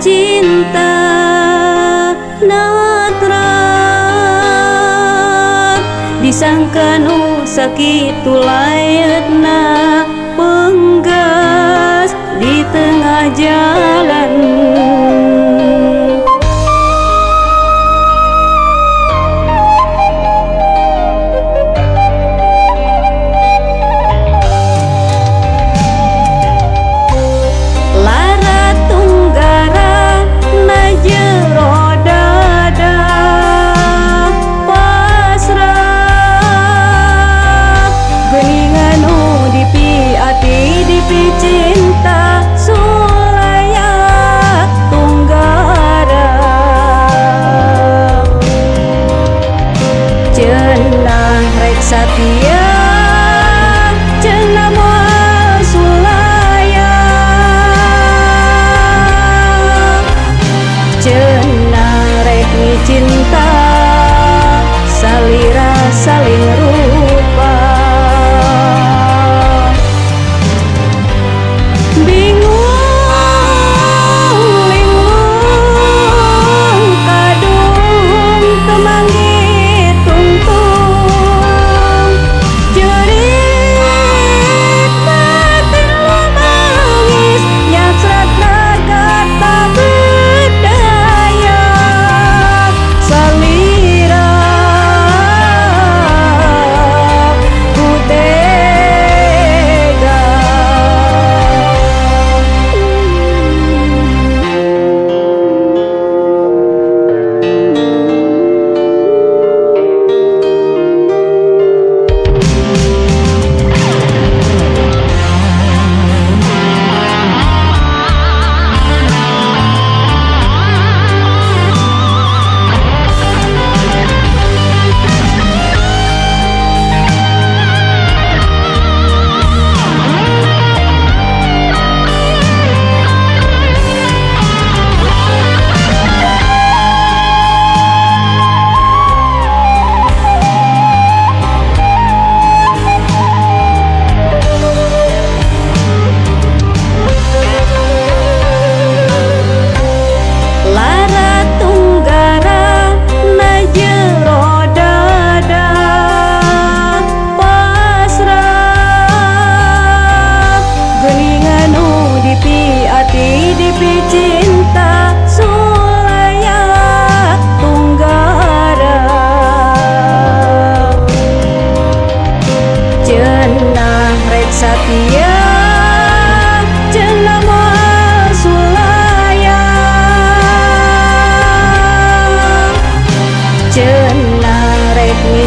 cinta natra. Disangka nu sakit layetna Satya Jenama Sulaya. Jenama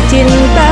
cinta